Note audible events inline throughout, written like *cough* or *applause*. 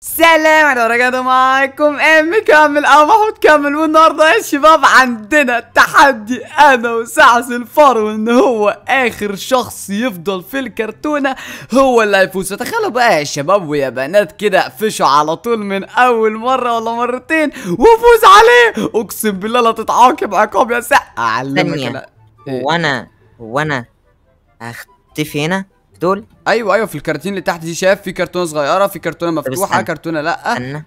سلام عليكم ورجعنا معاكم ام كامل أو محمود كامل والنهاردة يا شباب عندنا تحدي أنا وسعس الفرو ان هو آخر شخص يفضل في الكرتونة هو اللي هيفوز فتخيلوا بقى يا شباب ويا بنات كده اقفشوا على طول من أول مرة ولا مرتين وفوز عليه أقسم بالله لا تتعاقب عقاب يا سع أعلمك. أنا إيه؟ وأنا وأنا أختفي هنا دول؟ أيوه أيوه في الكراتين اللي تحت دي شايف في كرتونة صغيرة في كرتونة مفتوحة. كرتونة لأ. استنى.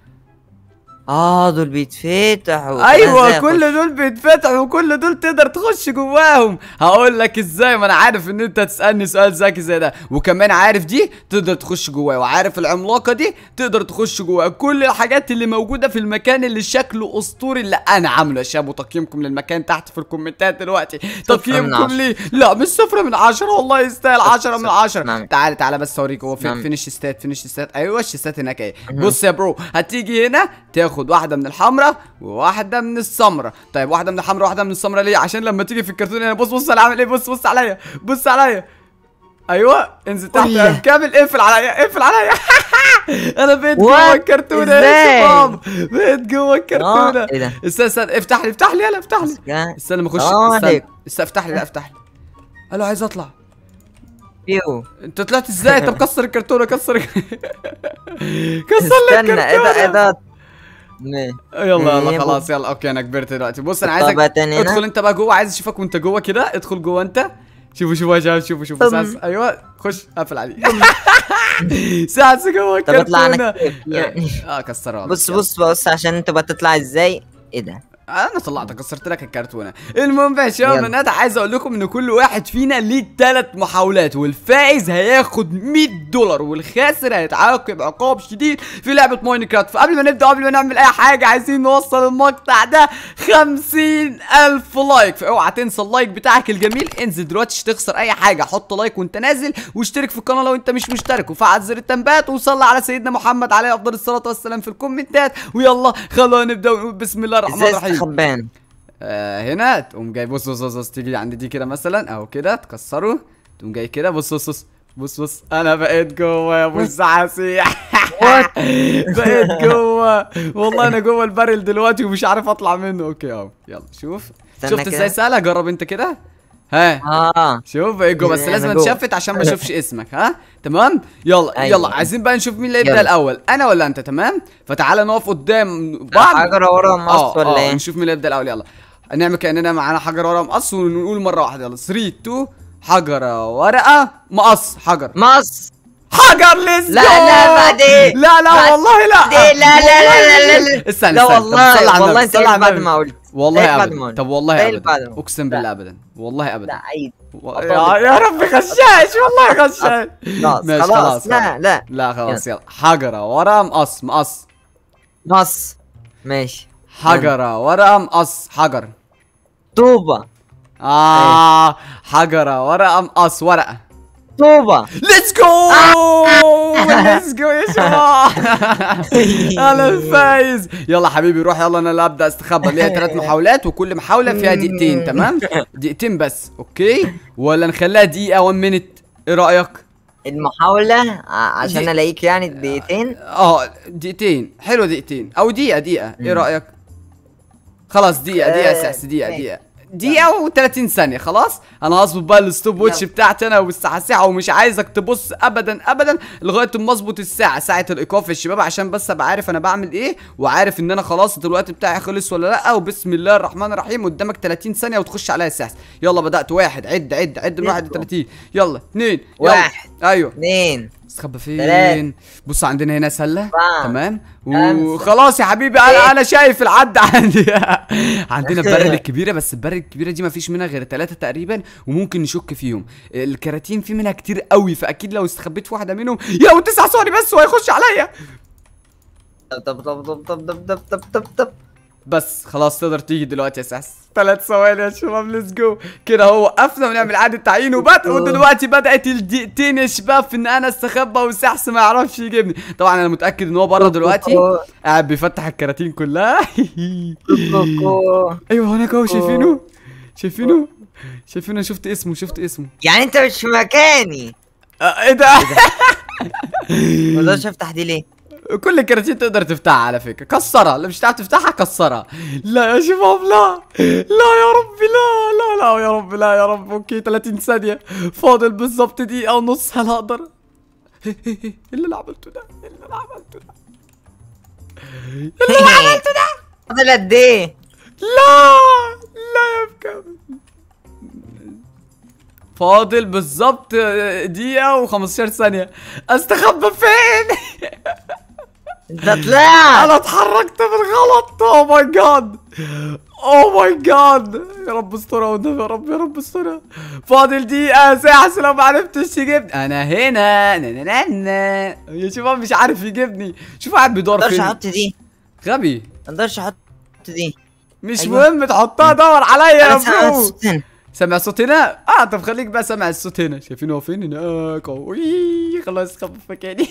آه دول بيتفتحوا. أيوه كل؟ دول بيتفتحوا وكل دول تقدر تخش جواهم. هقول لك إزاي ما أنا عارف إن أنت تسألني سؤال ذكي زي ده وكمان عارف دي تقدر تخش جواها وعارف العملاقة دي تقدر تخش جواها كل الحاجات اللي موجودة في المكان اللي شكله أسطوري اللي أنا عامله. يا شباب وتقييمكم للمكان تحت في الكومنتات دلوقتي. تقييمكم. ليه لا مش صفر من عشرة والله يستاهل عشرة من عشرة. نعم. تعال تعال بس أوريك هو فين نعم. فين الشيستات فين الشيستات أيوه الشيستات هناك اهي بص يا bro هتيجي هنا تاخد واحدة من الحمراء وواحدة من السمراء طيب واحدة من الحمراء وواحده من السمراء ليه؟ عشان لما تيجي في الكرتون هنا بص بص أنا عامل إيه؟ بص بص عليا بص عليا. أيوه انزل تحت. كامل اقفل عليا اقفل عليا. *laughs* أنا بقيت جوه؟ الكرتونة يا؟ شباب. بقيت جوه الكرتونة. آه، إيه ده؟ استنى استنى افتح لي افتح لي يلا افتح لي. استنى ما اخش السلام استنى. افتح لي لا افتح لي. ألو عايز أطلع. بيو أنت طلعت إزاي؟ انت مكسر *laughs* الكرتونة كسر *laughs* كسر لي استنى إيه ده إيه الكرتونة. ده. يلا يلا إيه خلاص يلا. okay أنا كبرت دلوقتي. بص أنا عايزك؟ ادخل أنت بقى جوه. عايز أشوفك وأنت جوه كده. ادخل جوه أنت. شوفوا شوفوا يا شباب شوفوا. شوفوا. ساس أيوه خش قفل عليه *laughs* ساس جوه طب اطلع أنا يعني آه كسرها. بص بص بص عشان أنت بقى تطلع إزاي؟ إيه ده؟ أنا طلعتك كسرت لك الكرتونه المهم يا شباب. أنا عايز أقول لكم إن كل واحد فينا ليه ثلاث محاولات والفائز هياخد 100 دولار والخاسر هيتعاقب عقاب شديد في لعبة ماينكرافت. فقبل ما نبدأ قبل ما نعمل أي حاجة عايزين نوصل المقطع ده 50 ألف like. فأوعى تنسى ال like بتاعك الجميل. انزل دلوقتي مش تخسر أي حاجة. حط like وأنت نازل واشترك في القناة لو أنت مش مشترك. وفعل زر التنبيهات وصلي على سيدنا محمد عليه أفضل الصلاة والسلام في ال commentات. ويلا خلونا نبدأ. ونقول بسم الله الرحمن الرحيم. استخبان آه هنا تقوم جاي بص بص بص, بص تيجي عند دي كده مثلا أهو كده تكسره تقوم جاي كده بص بص بص بص بص أنا بقيت جوه يا أبو الزعاسيح. *laughs* بقيت جوه. والله أنا جوه البارل دلوقتي ومش عارف أطلع منه. أوكي أهو يلا شوف. شفت. إزاي سهله جرب أنت كده. ها. آه. شوف جوه بس أنا لازم جوه. تشفت عشان ما أشوفش اسمك ها؟ تمام؟ يلا أيوة. يلا عايزين بقى نشوف مين اللي يبدا. الأول. أنا ولا أنت؟ تمام؟ فتعالى نقف قدام بعض. حجر ورا مقص آه ولا آه إيه؟ نشوف مين اللي يبدا الأول يلا. نعمل كأننا معانا حجر ورقه مقص ونقول مرة واحدة. يلا 3 2 حجره ورقة مقص حجر. مقص. حجر ليتس لا، لا، بعدين. لا لا والله لا. بعدين. لا، لا، لا، لا، لا، لا. استنى. لا والله والله انت بعد. ما قلت. والله بعد ابدا. طب والله قلت ابدا. أقسم بالله ابدا. والله ابدا. لا عيد. و- يا يا رب غشاش. والله غشاش. خلاص خلاص. لا لا. لا خلاص يلا. حجرة ورقه مقص مقص. مقص ماشي. حجرة ورقه مقص حجر. طوبة. آه حجرة ورقه مقص ورقة. طوبة let's go let's go يا شباب أنا الفايز يلا حبيبي روح يلا أنا اللي ابدا استخبى ليها ثلاث محاولات وكل محاوله فيها دقيقتين *laughs* تمام؟ دقيقتين بس okay؟ ولا نخليها دقيقة 1 minute إيه رأيك؟ المحاولة ع- عشان دي- ألاقيك يعني دقيقتين؟ آه دقيقتين. حلو دقيقتين. أو دقيقة دقيقة. إيه رأيك؟ خلاص دقيقة دقيقة آه، أساس دقيقة ماشي. دقيقة و30 ثانية خلاص؟ أنا هظبط بقى الستوب ووتش بتاعتي أنا والساعة ومش عايزك تبص ابدا ابدا لغاية ما أظبط الساعة ساعة الايقاف يا شباب عشان بس أبقى عارف أنا بعمل إيه وعارف إن أنا خلاص الوقت بتاعي خلص ولا لأ وبسم الله الرحمن الرحيم قدامك 30 ثانية وتخش عليا الساعة يلا بدأت واحد عد عد عد من 31 يلا 2 واحد أيوه. 2 تستخبى فين؟ بص عندنا هنا سلة. تمام. وخلاص يا حبيبي أنا إيه؟ أنا شايف العد عندي. *laughs* عندنا إيه؟ البرد الكبيره بس البرد الكبيرة دي ما فيش منها غير ثلاثة تقريبا وممكن نشك فيهم. الكراتين في منها كتير قوي فأكيد لو استخبيت في واحدة منهم يا وتسع صوري بس وهيخش عليا. طب طب طب طب طب طب طب طب طب طب. بس خلاص تقدر تيجي دلوقتي يا ساس. ثلاث ثواني يا شباب let's go كده هو وقفنا ونعمل إعادة تعيين وبدأ ودلوقتي بدأت الدقيقتين يا شباب في إن أنا أستخبى وساس ما يعرفش يجيبني. طبعا أنا متأكد إن هو بره دلوقتي. قاعد بيفتح الكراتين كلها. أيوه هناك أهو شايفينه؟ شايفينه؟ شايفينه؟ شفت اسمه شفت اسمه. يعني أنت مش في مكاني. آه، إيه ده؟ ما أقدرش افتح دي ليه؟ كل الكراتين تقدر تفتحها على فكرة. كسرها. لو مش هتعرف تفتحها كسرها. لا يا شباب لا. لا يا ربي لا. لا لا يا رب لا يا رب أوكي 30 ثانية. فاضل بالظبط دقيقة ونص. هل هقدر *laughs* إيه اللي أنا عملته ده. إيه اللي أنا عملته ده. فاضل قد إيه؟ لا. لا يا مكمل فاضل بالظبط دقيقة و15 ثانية. أستخبى فين؟ *laughs* انت طلعت أنا اتحركت بالغلط اوه ماي جاد اوه ماي جاد يا رب استرها والنبي يا رب يا رب استرها. فاضل دقيقة. ساعة. لو ما عرفتش يجيبني أنا هنا. نا نا نا نا. يا شباب مش عارف يجيبني. شوف قاعد بيدور ما أقدرش فين. أحط دي. غبي. ما أقدرش أحط دي. مش أيوة. مهم تحطها. دور عليا يا صوت هنا. سامع الصوت هنا؟ آه طب خليك بقى سامع الصوت هنا. شايفين هو فين هناك وي، خلاص خب في مكاني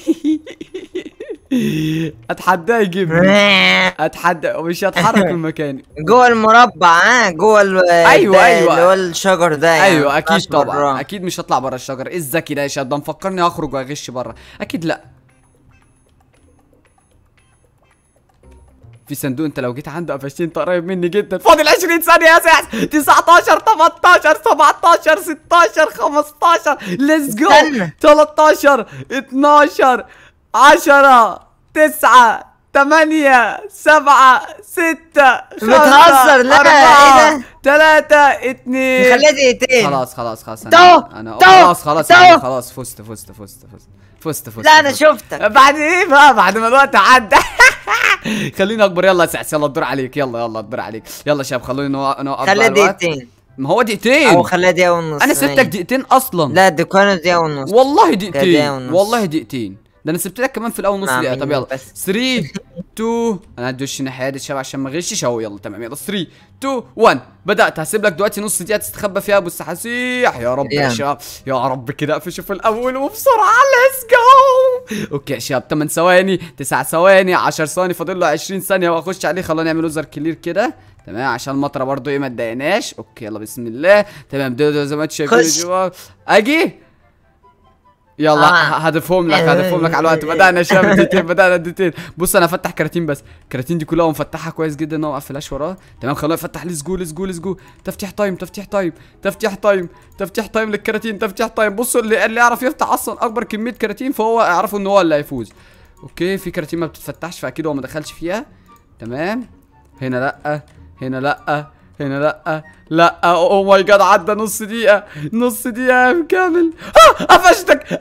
*laughs* اتحداه يجيبني *laughs* أتحدى. مش هتحرك من مكاني. *laughs* جوه المربع ها؟ جوه ال ده أيوة. اللي هو الشجر ده يعني. أيوه أكيد طبعا. أكيد مش هطلع بره الشجر. إيه الذكي ده يا شباب؟ ده مفكرني أخرج وأغش بره أكيد لأ. في صندوق أنت لو جيت عنده قفشتين انت قريب مني جدا. فاضل 20 ثانية يا ساعة 19 18 17 16 15 let's go استنى. 13 12 10 9 8 7 6 بتهزر، لا، إيه ده؟ 3 2 خليها دقيقتين. خلاص خلاص خلاص تو، أنا أنا تو، خلاص خلاص عم، خلاص فزت فزت فزت فزت فزت فزت لا أنا فزت. شفتك. بعد إيه بقى؟ بعد ما الوقت عدى. *laughs* خليني أكبر. يلا يا سحس يلا الدور عليك. يلا يلا الدور عليك. يلا يا شباب خلوني نوق- نوقف خليها دقيقتين. ما هو أو دقيقتين خليها دقيقة ونص أنا سبتك. دقيقتين أصلا. لا دي كانت دقيقة ونص. والله دقيقتين. ونص. والله دقيقتين. ده أنا سبت لك كمان في الأول نص مع دقيقة. طب يلا. بس؟ 3 2 أنا هدي وشي الناحيه دي الشباب عشان ما اغشش اهو يلا تمام يلا. 3 2 1 بدأت. هسيب لك دلوقتي نص دقيقة تستخبى فيها أبو السحاسيح. يا رب يا يلا. شباب. يا رب كده اقفشه في الأول وبسرعة. let's go okay يا شباب 8 ثواني 9 ثواني 10 ثواني. فاضل له 20 ثانية وأخش عليه. خلينا نعمل weather clear كده. تمام عشان المطرة برضو إيه ما تضايقناش. okay يلا بسم الله. تمام. ده زي ما أنتم شايفين أجي. يلا آه. ه- هدفهم لك هدفهم لك على الوقت. بدأنا شباب *laughs* دقيقتين بدأنا دقيقتين بص أنا هفتح كراتين بس. الكراتين دي كلها ومفتحها كويس جدا إن هو ما اقفلهاش وراه. تمام let's go let's go let's go تفتيح time تفتيح time تفتيح time تفتيح time للكراتين تفتيح time بصوا اللي اللي يعرف يفتح أصلا أكبر كمية كراتين فهو اعرفوا إن هو اللي هيفوز. okay في كراتين ما بتتفتحش فأكيد هو ما دخلش فيها. تمام. هنا لأ هنا لأ. هنا لا لا oh my god عدى نص دقيقة نص دقيقة يا كامل. آه قفشتك. *laughs*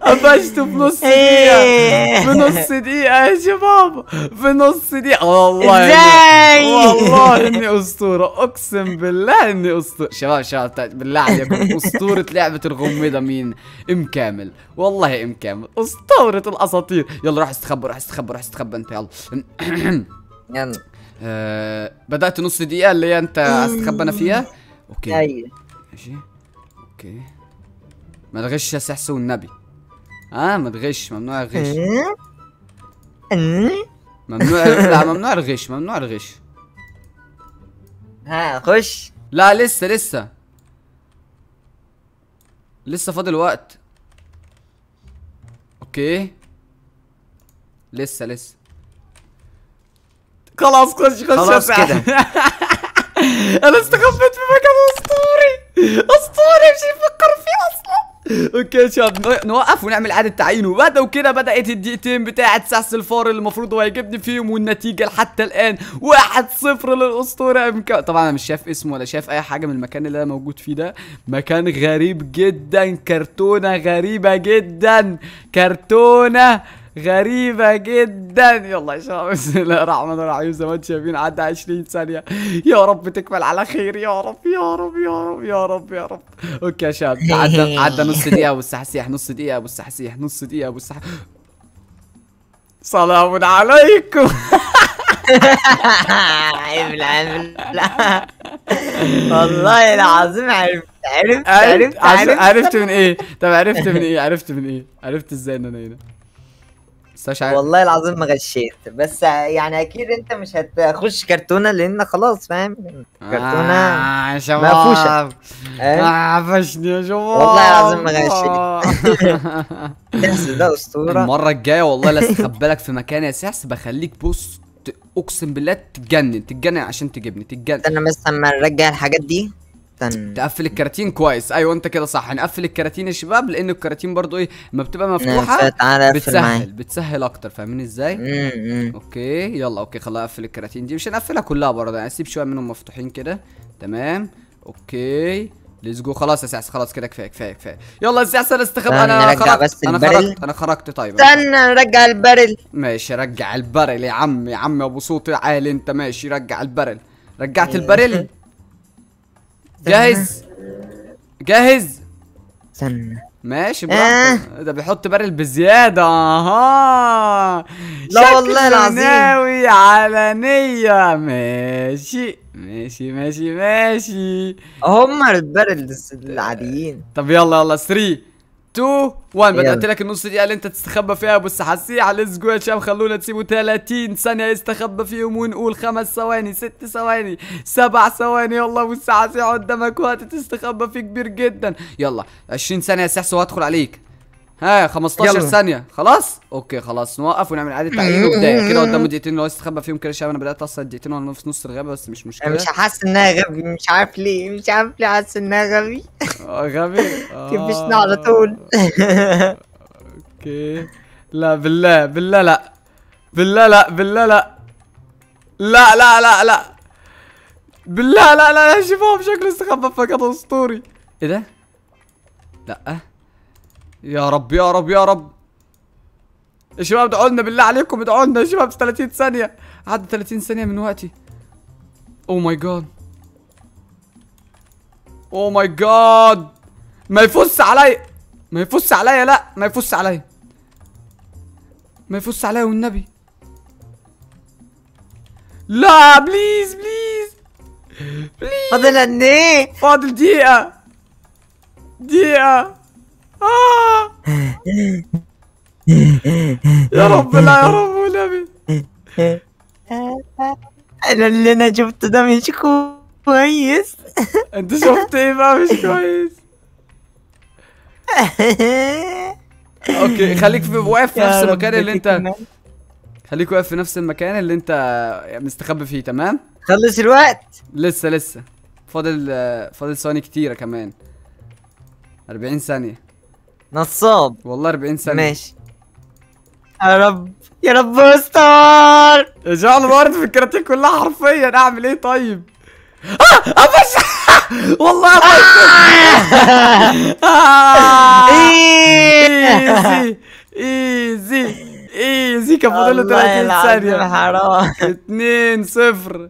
قفشته في نص دقيقة في نص دقيقة يا شباب في نص دقيقة والله إزاي؟ والله اني اسطورة اقسم بالله اني اسطورة شباب شباب بالله عليكم اسطورة لعبة الغميضة مين؟ ام كامل والله ام كامل اسطورة الاساطير يلا روح استخبى روح استخبى روح استخبى انت يلا يلا آه بدأت نص دقيقة اللي هي انت استخبى أنا فيها okay أيوه ماشي okay ما تغش يا سحس والنبي. آه ما تغش ممنوع الغش. ممنوع لا ممنوع الغش ممنوع الغش. ها خش. لا لسه لسه. لسه فاضل وقت. okay. لسه لسه. خلاص خش خش يا خلاص سحس. كده. *laughs* أنا استخبيت في مكان أسطوري. أسطوري مش أصلا *laughs* okay شباب نو- نوقف ونعمل إعادة تعيين. وبدأوا كده بدأت الدقيقتين بتاعة سحس الفار اللي المفروض هو يجيبني فيهم والنتيجة لحتى الآن 1-0 للأسطورة إمكا. طبعا أنا مش شايف اسمه ولا شايف أي حاجة من المكان اللي أنا موجود فيه ده. مكان غريب جدا كرتونة غريبة جدا. كرتونة غريبة جدا. يلا يا شباب بسم الله الرحمن الرحيم. زي ما أنتم شايفين عدى 20 ثانية. يا رب تكمل على خير. يا رب يا رب يا رب يا رب يا رب. أوكي يا شباب عدى *laughs* عدى نص دقيقة. أبو السحسيح نص دقيقة. أبو السحسيح نص دقيقة. أبو السح سلام عليكم. عيب العيب والله العظيم عرفت عرفت, عرفت. عرفت من إيه؟ طب عرفت من إيه؟ عرفت من إيه؟ عرفت إزاي إن أنا هنا؟ بس مش عارف. والله العظيم ما غشيت. بس يعني أكيد أنت مش هتخش كرتونة لأن خلاص فاهم؟ كرتونة آه يا شباب. مقفوشة. فاهم؟ آه عفشني يا شباب. والله العظيم ما الشخص ده *laughs* *laughs* أسطورة. المرة الجاية والله لا استخبى لك في مكان يا سحس بخليك بص أقسم بالله تتجنن تتجنن عشان تجيبني تتجنن. استنى بس اما نرجع الحاجات دي استنى تقفل الكراتين كويس. أيوه أنت كده صح. نقفل الكراتين يا شباب لأن الكراتين برضو إيه لما بتبقى اقفل بتسهل معايا. بتسهل أكتر. فاهمين إزاي؟ okay يلا okay خلاص اقفل الكراتين دي. مش هنقفلها كلها برضه يعني اسيب شوية منهم مفتوحين كده. تمام. okay. let's go خلاص يا سحس خلاص كده كفاية كفاية كفاية. يلا يا سحس أنا استخبى أنا خرجت بس أنا. خرجت أنا خرجت. طيب استنى نرجع ال barrel ماشي رجع ال barrel يا عم يا عم أبو صوت عالي أنت. ماشي رجع ال barrel رجعت ال barrel *laughs* جاهز؟ جاهز؟ استنى. ماشي براحتك. ده بيحط barrel بزيادة أها. لا والله العظيم. ناوي على نية ماشي ماشي ماشي ماشي. هم ال barrel العاديين. طب يلا يلا 3 2 1 بدأت يلا. لك النص دقيقة اللي أنت تستخبى فيها أبو السحاسيح let's go يا شباب خلونا تسيبوا 30 ثانية يستخبى فيهم ونقول خمس ثواني ست ثواني سبع ثواني. يلا أبو السحاسيح قدامك وقت تستخبى فيه كبير جدا. يلا 20 ثانية يا سحس وهدخل عليك. ها 15 يلا. ثانية. خلاص؟ okay خلاص نوقف ونعمل إعادة تعيين وبداية. كده قدامه دقيقتين اللي هو يستخبى فيهم كده يا شباب أنا بدأت أصلا دقيقتين وأنا في نص الغابة بس مش مشكلة. مش حاسس إنها غبي مش عارف ليه مش عارف ليه حاسس إنها غبي. *laughs* غبي؟ *laughs* كبشنا على طول؟ okay. لا بالله بالله لا. بالله لا بالله لا. لا لا لا لا. بالله لا لا لا شوفهم شكله استخبى مكان أسطوري. إيه ده؟ لا. يا رب يا رب يا رب. يا شباب ادعوا لنا بالله عليكم ادعوا لنا يا شباب 30 ثانية. عدى 30 ثانية من وقتي. oh my god oh my god ما يفس عليا. ما يفس عليا لا ما يفس عليا. ما يفس عليا والنبي. لا please please please فاضل قد إيه؟ فاضل دقيقة. دقيقة. آه. يا رب لا يا رب والنبي. أنا اللي أنا شفته ده مش كويس انت شفت إيه بقى مش كويس أوكي خليك في واقف في نفس المكان اللي انت. خليك واقف في نفس المكان اللي انت مستخبي فيه تمام؟ خلص الوقت. لسه لسه. فاضل فاضل ثواني كتيرة كمان. 40 ثانية. نصاب. والله 40 ثانية. ماشي. يا رب يا رب استر أنا ضربت في الكراتين كلها حرفيا. أعمل إيه طيب؟ آه أفش. *laughs* والله آه. إيزي إيزي إيزي. كان فاضل له 30 ثانية. حرام. 2 0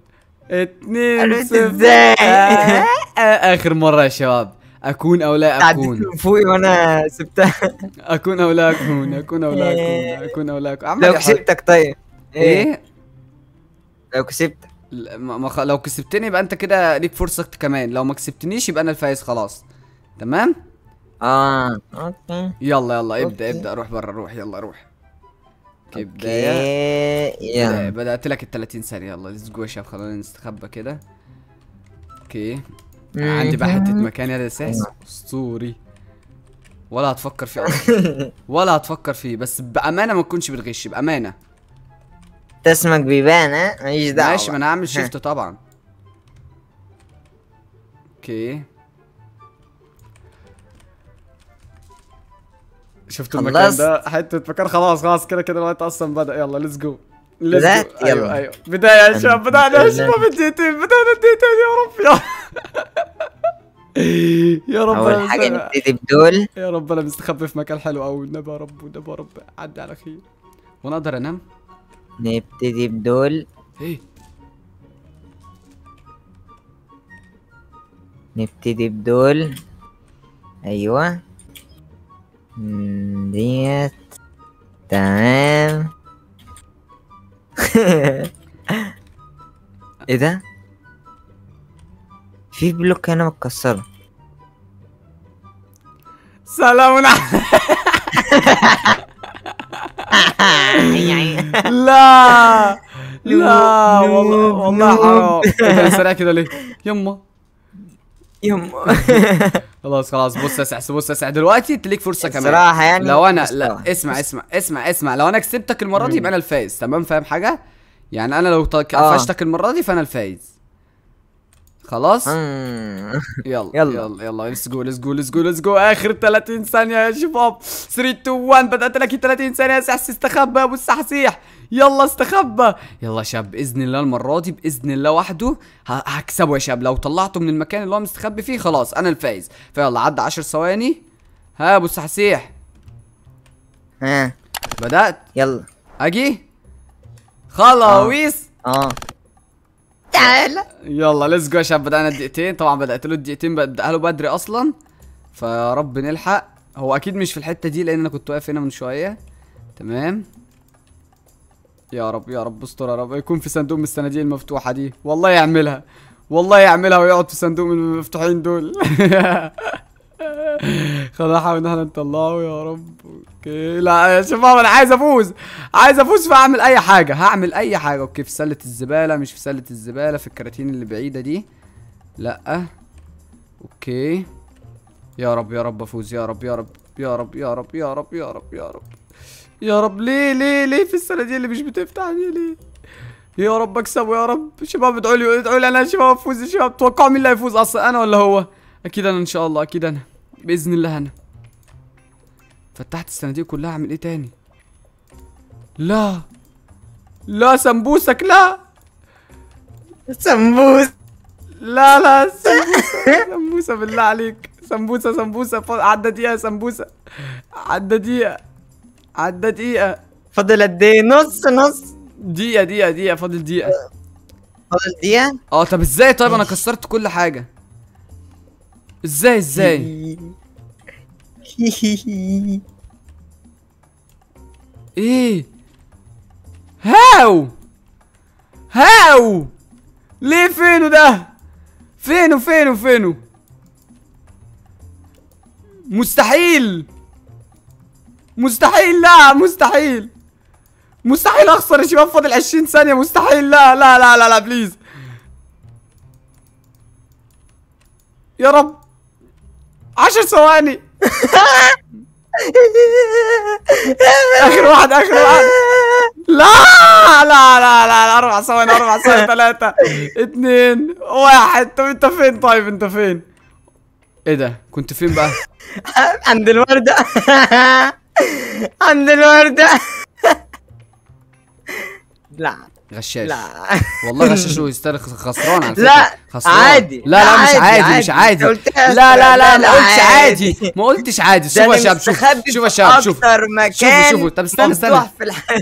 2 عرفت 0 إزاي؟ آخر مرة يا شباب. أكون أو لا أكون؟ من فوقي وأنا سبتها. أكون أو لا أكون؟ أكون أو لا أكون؟ أكون أو لا أكون. لو إيه؟ كسبتك طيب. إيه؟ لو كسبتك. لو كسبتني يبقى انت كده ليك فرصة كمان. لو ما كسبتنيش يبقى أنا الفايز خلاص. تمام؟ آه okay. يلا يلا ابدأ okay. ابدأ روح برا روح يلا روح. يلا. بدأت لك ال 30 ثانية يلا. let's go شباب خلينا نستخبى كده. okay. عندي بقى حتة *laughs* مكان يا سحس أسطوري. ولا هتفكر فيه. *laughs* ولا هتفكر فيه. بس بأمانة ما تكونش بتغش بأمانة. انت اسمك بيبان ها؟ ماليش دعوة ماشي ما أنا هعمل. شفت طبعا. okay. شفت المكان؟ ده؟ حتة مكان. خلاص خلاص كده كده الوقت أصلا بدأ. يلا let's go بدأت؟ أيوه يلا. أيوه. بداية يا شباب بدأنا. يا شباب الدقيقتين بدأنا الدقيقتين يا رب يا *laughs* يا رب. أول حاجة نبتدي بدول. يا رب أنا مستخبي في مكان حلو قوي والنبي يا رب والنبي يا رب. عدي على خير. وأنا أقدر أنام؟ نبتدي بدول. إيه. نبتدي بدول. أيوه. ديت. تمام. *laughs* إيه ده؟ في block هنا متكسره سلام عليكم. *laughs* *laughs* لا. لا والله والله حرام. *laughs* سريع كذا ليه؟ يما. يما. *laughs* خلاص خلاص. بص اسع بص اسع دلوقتي انت ليك فرصة كمان. صراحة يعني لو أنا لا اسمع اسمع اسمع اسمع. لو أنا كسبتك المرة دي يبقى أنا الفايز تمام؟ فاهم حاجة؟ يعني أنا لو قفشتك المرة دي فأنا الفايز. خلاص؟ مم. يلا يلا. يلا يلا. let's go let's go let's go let's go آخر 30 ثانية يا شباب. 3 2 1 بدأت لك 30 ثانية. يا سحس استخبى أبو السحسيح يلا استخبى. يلا يا شباب بإذن الله المرة دي بإذن الله وحده هكسبه يا شباب لو طلعته من المكان اللي هو مستخبي فيه خلاص أنا الفايز. فيلا عدى 10 ثواني. ها أبو السحسيح ها بدأت؟ يلا. أجي؟ خلاويص آه. تعال. يلا let's go يا شباب. بدأنا الدقيقتين. طبعا بدأت له الدقيقتين بدأها له بدري أصلا. فيا رب نلحق. هو أكيد مش في الحتة دي لأن أنا كنت واقف هنا من شوية. تمام. يا رب يا رب استر يا رب. يكون في صندوق من الصناديق المفتوحة دي. والله يعملها. والله يعملها ويقعد في صندوق من المفتوحين دول. *laughs* خلاص نحاول ان إحنا نطلعه يا رب. okay. لا يا شباب أنا عايز افوز. عايز افوز فاعمل اي حاجة. هعمل اي حاجة. okay في سلة الزبالة. مش في سلة الزبالة في الكراتين اللي بعيدة دي. لا. okay. يا رب يا رب افوز. يا رب يا رب يا رب يا رب يا رب يا رب يا رب. يا رب ليه ليه ليه في الصناديق اللي مش بتفتح دي؟ ليه؟ يا رب اكسبه يا رب. شباب ادعوا لي ادعوا لي. أنا شباب افوز يا شباب. توقعوا مين اللي هيفوز أصلا أنا ولا هو؟ أكيد أنا إن شاء الله أكيد أنا. بإذن الله أنا. فتحت الصناديق كلها أعمل إيه تاني؟ لا. لا سمبوسك لا. سمبوس. لا لا سمبوسة سمبوسة بالله عليك. سمبوسة ف- عدى دقيقة سمبوسة. عدى دقيقة. عدى دقيقة. فاضل قد إيه؟ نص نص. دقيقة دقيقة دقيقة. فاضل دقيقة. فاضل دقيقة؟ آه طب إزاي؟ طيب أنا كسرت كل حاجة. إزاي إزاي؟ إيه؟ هاو؟ هاو؟ ليه فينه ده؟ فينه فينه فينه مستحيل! مستحيل! لا مستحيل! مستحيل اخسر يا شباب فاضل 20 ثانية. مستحيل! لا لا لا لا لا بليز يا رب! 10 ثواني آخر واحد آخر واحد لا لا لا لا, لا. أربع ثواني أربع ثواني *laughs* ثلاثة اثنين واحد طب أنت فين طيب أنت فين؟ إيه ده؟ كنت فين بقى؟ *laughs* عند الوردة *laughs* عند الوردة لا غشاش. لا. والله غشاش ويستاهل خسران على فكرة. لا، خسران. عادي. لا لا لا، مش عادي، عادي مش عادي. عادي. لا لا لا لا، ما قلتش عادي. ما قلتش عادي. شوف يا شباب شوف شوف يا شباب شوف. مكان شوفوا. طب استنى استنى.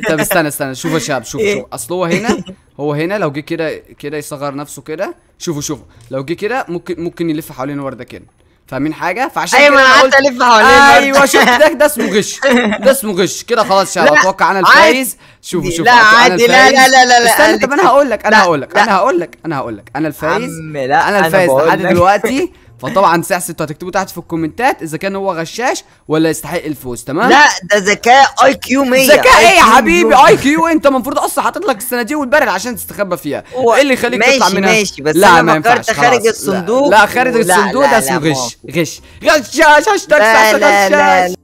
طب استنى استنى. شوفوا يا شباب شوف إيه؟ شوف أصل هو هنا هو هنا لو جه كده كده يصغر نفسه كده. شوفوا شوفوا. لو جه كده ممكن ممكن يلف حوالين الورده كده. فاهمين حاجة فعشان أيوه كده أنا أنا قعدت ألف حوالين. أيوه شفت ده ده اسمه *laughs* غش ده اسمه غش كده خلاص شباب أتوقع أنا. الفايز شوفوا شوفوا لا، عادي، لا،. لا، لا، لا، لا، استنى طب أنا أنا- هقول لك أنا هقول لك. أنا هقول لك أنا هقول لك أنا الفايز أنا الفايز لحد. دلوقتي *laughs* فطبعا سحس أنتوا هتكتبوا تحت في ال comments ات إذا كان هو غشاش ولا يستحق الفوز تمام؟ لا ده ذكاء IQ 100 ذكاء إيه يا حبيبي. IQ أنت المفروض أصلا حاطط لك الصناديق والبراميل عشان تستخبى فيها. هو- إيه اللي يخليك تطلع منها؟ ماشي، بس لا ما فكرت خارج. الصندوق لا, لا خارج الصندوق ده اسمه غش. غش. غشاش هاشتاج لا،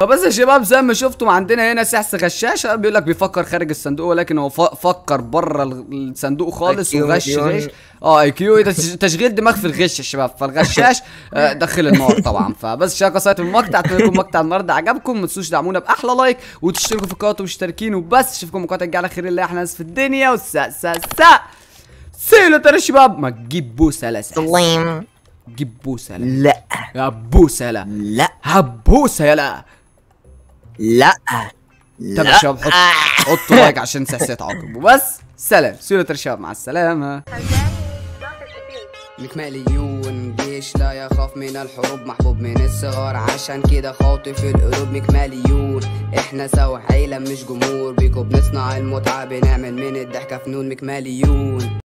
فبس يا شباب زي ما شفتم عندنا هنا سحس غشاش. بيقول لك بيفكر خارج الصندوق ولكن هو فكر بره الصندوق خالص وغش. غش. آه أي كيو. تشغيل دماغ في الغش يا شباب. فالغشاش *laughs* آه، دخل النار طبعا. فبس شكرا قصيت المقطع اتمنى يكون المقطع النهارده عجبكم. ما تنسوش تدعمونا بأحلى لايك وتشتركوا في القناة ومشتركين. وبس أشوفكم المقاطع الجايه على خير. الله إحنا ناس في الدنيا. والسا سا سا سيلو ترى الشباب ما تجيب بوسة لا جيب بوسة لا. لا. يا بوسة لا. لا. هبوسه يا لا. لا. طب يا شباب حط حطوا *laughs* لايك عشان سحس يتعاقب وبس. سلام. ترى الشباب مع السلامة. مكماليون جيش لا يخاف من الحروب محبوب من الصغار عشان كده خاطف القلوب. مكماليون إحنا سوا عيلة مش جمهور. بيكو بنصنع المتعة بنعمل من الضحكة فنون. مكماليون